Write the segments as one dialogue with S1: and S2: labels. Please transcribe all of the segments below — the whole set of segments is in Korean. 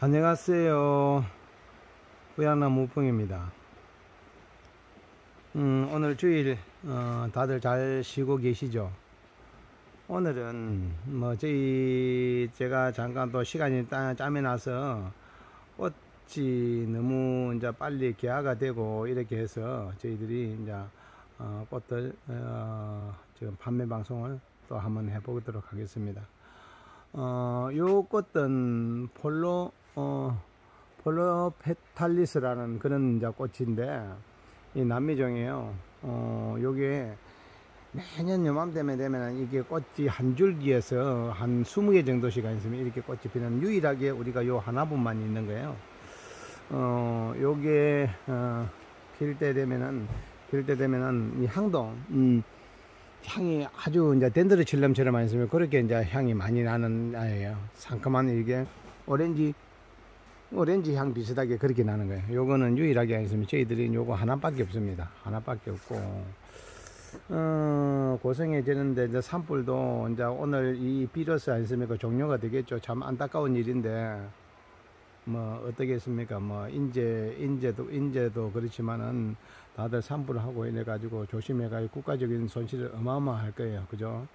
S1: 안녕하세요. 부양나무 우풍입니다. 음, 오늘 주일 어, 다들 잘 쉬고 계시죠? 오늘은 뭐 저희 제가 잠깐 또 시간이 따, 짬이 나서 꽃이 너무 이제 빨리 개화가 되고 이렇게 해서 저희들이 이제 어, 꽃들 어, 지금 판매 방송을 또 한번 해보도록 하겠습니다. 어, 요 꽃은 폴로 어, 폴로페탈리스라는 그런 이제 꽃인데 이 남미종이에요. 어, 요게 매년 요맘때면 되면 이게 꽃이 한 줄기에서 한 20개 정도씩 있으면 이렇게 꽃이 피는 유일하게 우리가 요 하나분만 있는 거예요. 어, 요게 어, 필때 되면은 필 때 되면은 이 향도 음, 향이 아주 이제 덴드르칠럼처럼 있으면 그렇게 이제 향이 많이 나는 아예요. 상큼한 이게 오렌지 오렌지 향 비슷하게 그렇게 나는 거예요. 요거는 유일하게 아니으면 저희들이 요거 하나밖에 없습니다. 하나밖에 없고 어, 고생해 지는데 이제 산불도 이제 오늘 이 비로스 아니습니까 종료가 되겠죠. 참 안타까운 일인데 뭐 어떻겠습니까? 뭐 인재 인재도 인재도 그렇지만은 다들 산불을 하고 이래 가지고 조심해 가지고 국가적인 손실을 어마어마할 거예요. 그죠?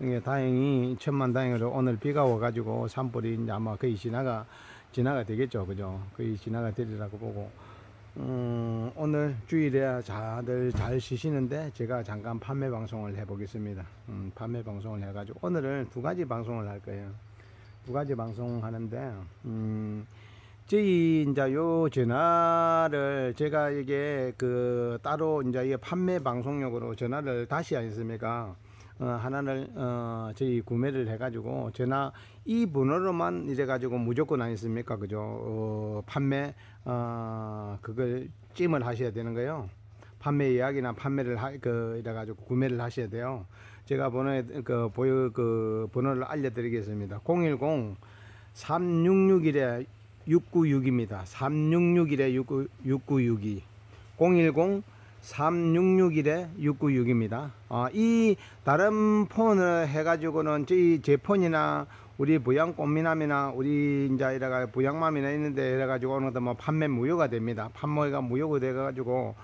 S1: 이게 다행히 천만 다행으로 오늘 비가 와 가지고 산불이 이제 아마 거의 지나가 지나가 되겠죠. 그죠? 거의 지나가 되리라고 보고 음, 오늘 주일에 다들 잘 쉬시는데 제가 잠깐 판매 방송을 해 보겠습니다. 음, 판매 방송을 해 가지고 오늘은 두 가지 방송을 할 거예요. 두 가지 방송 하는데 음, 저희 이제 요 전화를 제가 이게 그 따로 이제 판매 방송용으로 전화를 다시 하셨습니까? 어, 하나를 어, 저희 구매를 해가지고 전화 이 번호로만 이래가지고 무조건 아니습니까? 그죠? 어, 판매 어, 그걸 찜을 하셔야 되는 거예요. 판매 예약이나 판매를 하, 그 이래가지고 구매를 하셔야 돼요. 제가 번호에 그 보여 그 번호를 알려드리겠습니다. 010 366에 696입니다. 366에 6962 010 3661에 696입니다. 어, 이 다른 폰을 해가지고는 저희 제 폰이나 우리 부양 꽃미남이나 우리 이제 이래가 부양맘이나 있는데 이래가지고 오는 것도 뭐 판매 무효가 됩니다. 판매가 무효가 돼가지고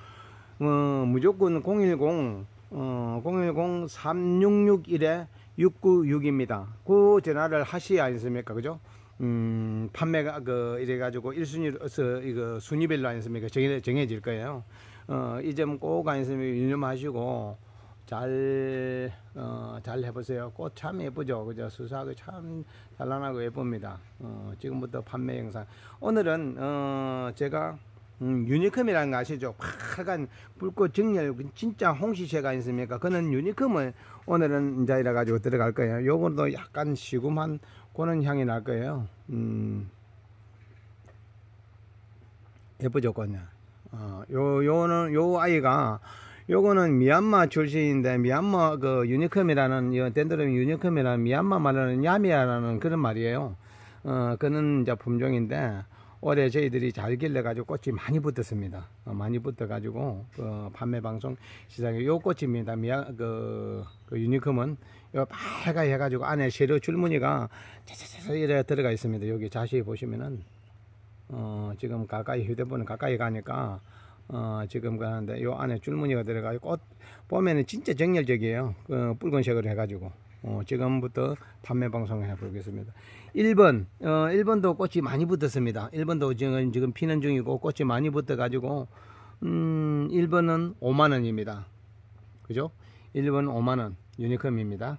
S1: 어, 무조건 010 어, 010 3661에 696입니다. 그 전화를 하셔야 아니습니까? 그죠? 음, 판매가 그 이래 가지고 1순위로서 이거 순위별로 아니습니까? 정해, 정해질 거예요. 어, 이 점꼭 아니으면 유념하시고 잘, 어, 잘 해보세요. 꽃 참 예쁘죠? 그죠? 수사하고 참 잘나고 예쁩니다. 어, 지금부터 판매 영상. 오늘은, 어, 제가 음, 유니컴이라는 거 아시죠? 파간 불꽃 정렬 진짜 홍시채가 있습니까? 그는 유니컴을 오늘은 이제 이래 가지고 들어갈 거예요. 요것도 약간 시금한 그런 향이 날 거예요. 음, 예쁘죠, 꽃냐? 어, 요 요는 요 아이가 요거는 미얀마 출신인데 미얀마 그 유니컴이라는 이 덴드롬 유니컴이라는 미얀마 말하는 야미야라는 그런 말이에요. 어, 그는 이제 품종인데 올해 저희들이 잘 길러 가지고 꽃이 많이 붙었습니다. 어, 많이 붙어 가지고 그 판매 방송 시장에 요 꽃입니다. 미야 그, 그 유니컴은 요 빨갛게 해 가지고 안에 재료 줄무늬가 차차차 이래 들어가 있습니다. 여기 자세히 보시면은 어, 지금 가까이 휴대폰을 가까이 가니까 어, 지금 가는데 요 안에 줄무늬가 들어가고 꽃 보면은 진짜 정열적이에요. 그 붉은색으로 해가지고 어, 지금부터 판매 방송을 해보겠습니다. 1번, 어, 1번도 꽃이 많이 붙었습니다. 1번도 지금, 지금 피는 중이고 꽃이 많이 붙어가지고, 음, 1번은 5만원입니다. 그죠? 1번 5만원, 유니컴입니다.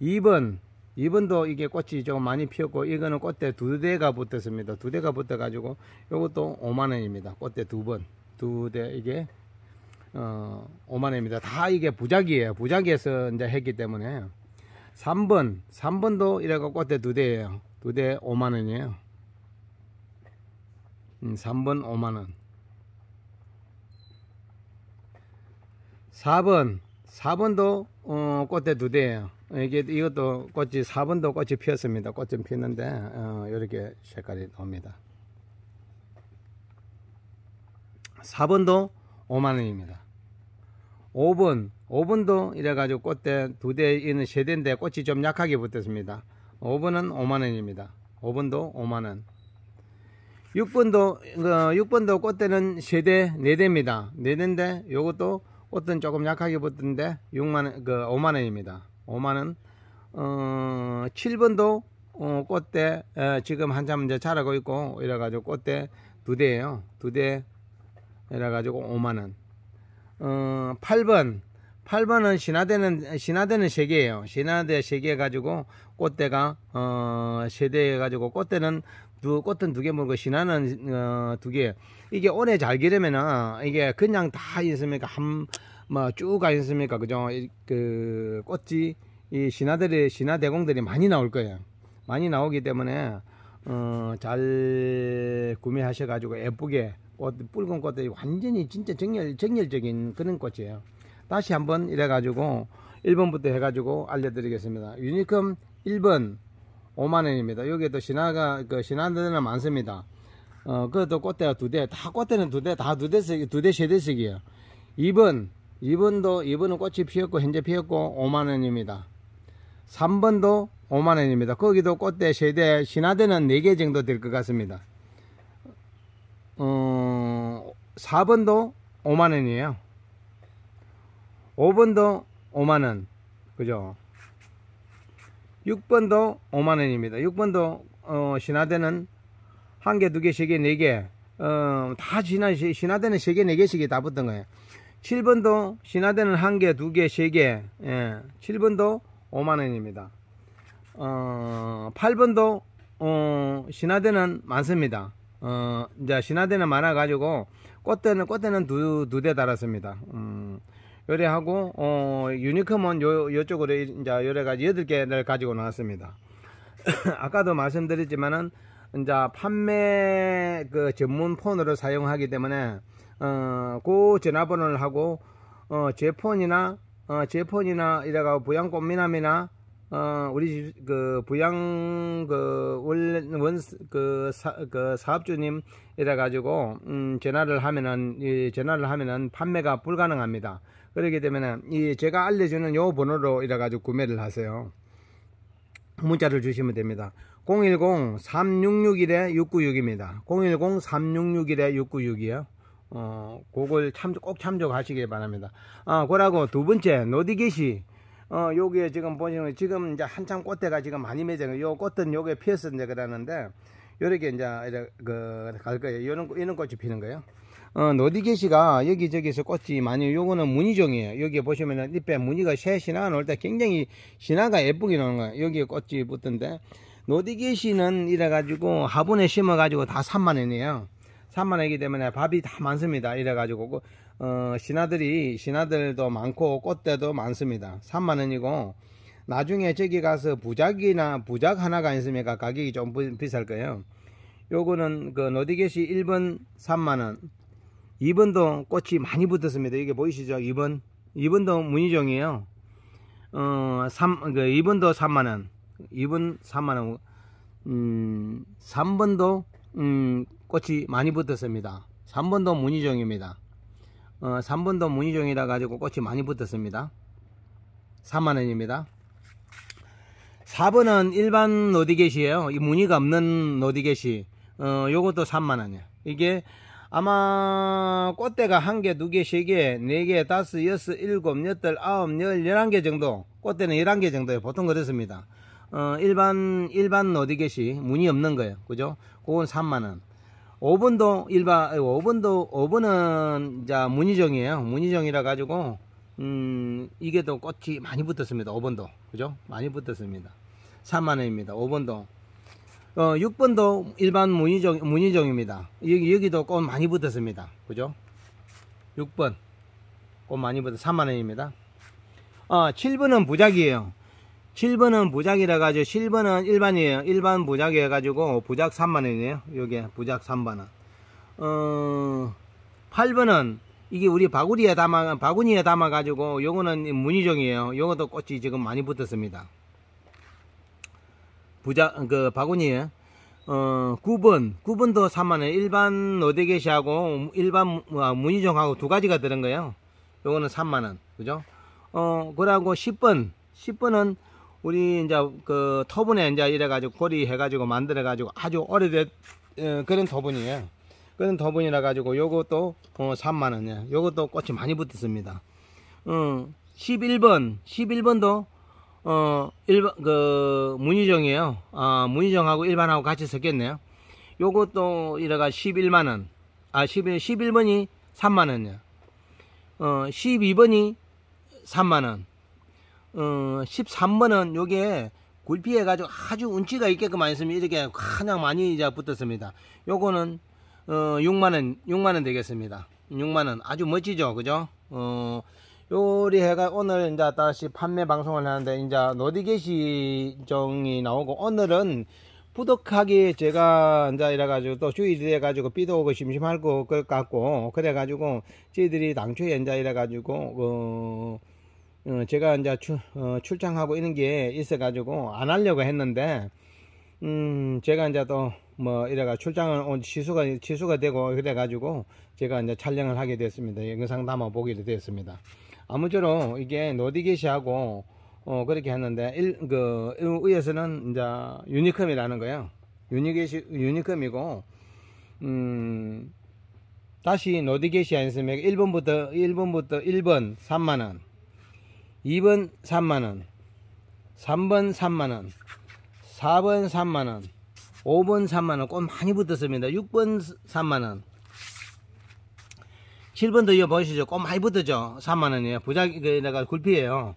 S1: 2번, 2번도 이게 꽃이 좀 많이 피었고, 이거는 꽃대 두 대가 붙었습니다. 두 대가 붙어 가지고, 이것도 5만원입니다. 꽃대 두 번. 두 대, 이게, 어, 5만원입니다. 다 이게 부작이에요. 부작에서 이제 했기 때문에. 3번 3번도 이래가 꽃대 두 대예요 두 대 5만원이에요 음, 3번 5만원 4번 4번도 어, 꽃대 두 대예요 이게 이것도 꽃이 4번도 꽃이 피었습니다. 꽃좀 피었는데 어, 이렇게 색깔이 나옵니다. 4번도 5만원입니다. 5번 5번도 이래가지고 꽃대 두 대 있는 세 대인데 꽃이 좀 약하게 붙었습니다. 5번은 5만원입니다. 5번도 5만원. 6번도, 어, 6번도 꽃대는 세대 4대입니다. 4대인데, 요것도 꽃은 조금 약하게 붙던데, 6만원, 그, 5만원입니다. 5만원. 어, 7번도, 어, 꽃대, 에, 지금 한참 이제 자라고 있고, 이래가지고 꽃대 두 대예요. 두 대, 이래가지고 5만원. 어, 8번. 8번은 신화대는, 신화대는 3개예요. 신화대 3개 가지고 꽃대가, 어, 세대 해가지고 꽃대는 두, 꽃은 두 개 물고 신화는, 어, 두 개. 이게 오래 잘 기르면은 이게 그냥 다 있습니까? 한, 뭐쭉가 있습니까? 그죠? 그 꽃이, 이 신화들이, 신화 대공들이 많이 나올 거예요. 많이 나오기 때문에, 어, 잘 구매하셔 가지고 예쁘게 꽃, 붉은 꽃들이 완전히 진짜 정열, 정열적인 그런 꽃이에요. 다시 한번 이래 가지고 1번부터 해 가지고 알려드리겠습니다. 유니컴 1번 5만원입니다. 여기에도 신화가, 그 신화들은 많습니다. 어, 그것도 꽃대가 두 대, 다 꽃대는 두 대, 다 두 대씩, 두 대, 세 대씩이에요. 2번, 2번도, 2번은 꽃이 피었고, 현재 피었고, 5만원입니다. 3번도 5만원입니다. 거기도 꽃대, 세대, 신화대는 4개 정도 될 것 같습니다. 어, 4번도 5만원이에요. 5번도 5만원. 그죠? 6번도 5만원입니다. 6번도, 어, 신화대는 한 개, 두 개, 세 개, 네 개, 어, 다 신화, 신화대는 세 개, 네 개씩이 다 붙은 거예요. 7번도 신화대는 한 개, 두 개, 세 개, 예. 7번도 5만원입니다. 어, 8번도, 어, 신화대는 많습니다. 어, 이제 신화대는 많아 가지고, 꽃대는, 꽃대는 두, 두 대 달았습니다. 음, 요래하고, 어, 유니컴은 요, 요쪽으로 이제 여러 가지 여덟 개를 가지고 나왔습니다. 아까도 말씀드렸지만은, 이제 판매 그 전문 폰으로 사용하기 때문에, 어, 그 전화번호를 하고, 어, 제 폰이나, 어, 제 폰이나 이래가 부양 꽃 미남이나, 어, 우리 집, 그, 부양, 그, 원, 원, 그, 사, 그, 사업주님, 이래가지고, 음, 전화를 하면은, 이, 전화를 하면은 판매가 불가능합니다. 그렇기 때문에, 이, 제가 알려주는 요 번호로 이래가지고 구매를 하세요. 문자를 주시면 됩니다. 010-3661-696입니다. 010-3661-696이요. 어, 그걸 참, 꼭 참조하시길 바랍니다. 아, 그러고 두 번째, 노디게시. 어, 요게 지금 보시면 지금 이제 한참 꽃대가 지금 많이 맺어요. 요 꽃은 요게 피었었는데 그러는데, 요렇게 이제, 이래, 그, 갈 거예요. 이런, 이런 꽃이 피는 거예요. 어, 노디게시가 여기저기서 꽃이 많이, 요거는 무늬종이에요. 여기 보시면은 잎에 무늬가 새 신화가 나올 때 굉장히 신화가 예쁘게 나오는 거예요. 여기에 꽃이 붙던데, 노디게시는 이래 가지고 화분에 심어 가지고 다 3만 원이에요. 3만원이기 때문에 밥이 다 많습니다. 이래가지고, 어, 신화들이, 신화들도 많고 꽃대도 많습니다. 3만 원이고, 나중에 저기 가서 부작이나 부작 하나가 있으니까 가격이 좀 비쌀 거예요. 요거는 그 노디게시 1번 3만원, 2번도 꽃이 많이 붙었습니다. 이게 보이시죠? 2번. 2번도 문희종이에요. 어, 3, 그 2번도 3만원. 2번 3만원. 음, 3번도, 음, 꽃이 많이 붙었습니다. 3번도 문희종입니다. 어, 3번도 문희종이라 가지고 꽃이 많이 붙었습니다. 3만원입니다. 4번은 일반 노디겟이에요. 이 무늬가 없는 노디겟이. 어, 요것도 3만원이에요. 이게 아마 꽃대가 한 개, 두 개, 세 개, 네 개, 다섯, 여섯, 일곱, 여덟, 아홉, 열, 열한 개 정도. 꽃대는 열한 개 정도에 보통 그렇습니다. 어, 일반, 일반 노디겟이 무늬 없는 거예요. 그죠? 그건 3만원. 5번도 일반, 5번도, 5번은, 자, 무늬종이에요. 무늬종이라 가지고, 음, 이게 또 꽃이 많이 붙었습니다. 5번도. 그죠? 많이 붙었습니다. 3만원입니다. 5번도. 어, 6번도 일반 무늬종, 무늬종입니다. 여기, 여기도 꽃 많이 붙었습니다. 그죠? 6번. 꽃 많이 붙어 3만원입니다. 어, 7번은 부작이에요. 7번은 부작이라 가지고 7번은 일반이에요. 일반 부작이 해가지고 부작 3만 원이에요. 요게 부작 3만 원. 어, 8번은 이게 우리 바구니에 담아, 바구니에 담아 가지고 요거는 무늬종이에요. 요것도 꽃이 지금 많이 붙었습니다. 부자 그 바구니에 어 9번 9번도 3만원 일반 노데게시하고 일반 무늬종하고 두 가지가 들은 거예요 요거는 3만원 그죠 어 그러고 10번 10번은 우리 이제 그 토분에 이제 이래가지고 고리 해가지고 만들어가지고 아주 오래된 어, 그런 토분이에요. 그런 토분이라 가지고 요것도 어, 3만 원이야. 요것도 꽃이 많이 붙었습니다. 어, 11번, 11번도 어, 일반 그 문희정이에요. 아, 문희정하고 일반하고 같이 섞였네요. 요것도 이래가 11만 원. 아, 11 11번이 3만 원이야. 어, 12번이 3만 원. 어, 13번은 요게 굴피해 가지고 아주 운치가 있게끔 많이 쓰면 이렇게 가장 많이 이제 붙었습니다. 요거는 어, 6만 원, 6만 원 되겠습니다. 6만 원. 아주 멋지죠. 그죠? 어, 요리 해가 오늘 이제 다시 판매 방송을 하는데 이제 노디게시정이 나오고 오늘은 부덕하게 제가 이제 이래가지고 또 주의를 해가지고 비도 오고 심심할 것 같고 그래가지고 저희들이 당초에 이제 이래가지고 어, 어 제가 이제 출, 어, 출장하고 이런 게 있어가지고 안 하려고 했는데 음 제가 이제 또 뭐 이래가 출장을 온 취소가 취소가 되고 그래가지고 제가 이제 촬영을 하게 됐습니다 영상 담아 보기로 됐습니다 아무쪼록 이게 노디게시하고 어 그렇게 했는데 일, 그 의에서는 이제 유니컴이라는 거예요. 유니게시 유니컴이고 음 다시 로디게시 안쓰면 1번부터 1번부터 1번 3만 원. 2번 3만 원. 3번 3만 원. 4번 3만 원. 5번 3만 원. 꽃 많이 붙었습니다. 6번 3만 원. 7번도 이어 보시죠. 꽃 많이 붙었죠. 3만원이에요. 부작이, 그, 내가 굴피에요.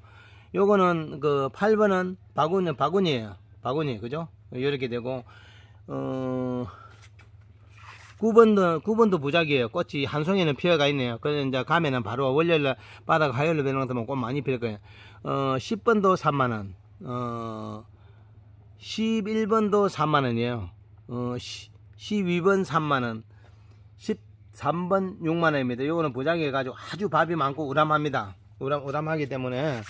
S1: 요거는, 그, 8번은 바구니, 바구니에요. 바구니, 그죠? 이렇게 되고, 어, 9번도, 9번도 부작이에요. 꽃이 한 송이는 피어가 있네요. 그래서 이제 가면은 바로 월요일날 바다가 화요일로 같으면 꽃 많이 필 거예요. 어, 10번도 3만 원. 어, 11번도 3만 원이에요. 어, 12번 3만 원. 10, 3번 6만 원입니다. 이거는 부작해 가지고 아주 밥이 많고 우람합니다. 우람, 우람하기 때문에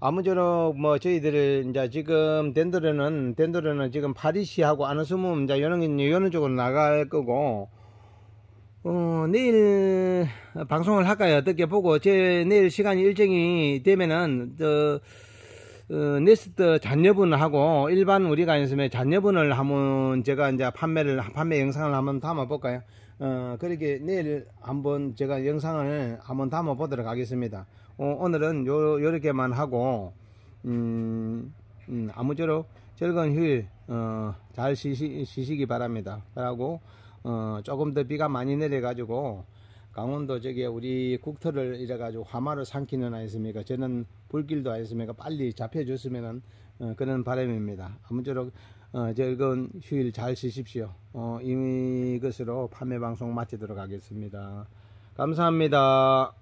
S1: 아무쪼록 뭐 저희들 이제 지금 덴드르는 덴드르는 지금 파리시하고 아누스문 이제 요런 요런 쪽으로 나갈 거고 어 내일 방송을 할까요 어떻게 보고 제 내일 시간이 일정이 되면은 저 어, 네스트 잔여분하고 일반 우리가 있으면 잔여분을 한번 제가 이제 판매를 판매 영상을 한번 담아 볼까요? 어, 그렇게 내일 한번 제가 영상을 한번 담아 보도록 하겠습니다. 어, 오늘은 요, 요렇게만 하고, 음, 음, 아무쪼록 즐거운 휴일, 어, 잘 쉬시, 쉬시기 바랍니다. 그리고, 어, 조금 더 비가 많이 내려가지고, 강원도 저기 우리 국토를 이래가지고 화마를 삼키는 아이습니까? 저는 불길도 아이습니까? 빨리 잡혀줬으면 어, 그런 바람입니다. 아무쪼록 어, 즐거운 휴일 잘 쉬십시오. 어, 이것으로 판매 방송 마치도록 하겠습니다. 감사합니다.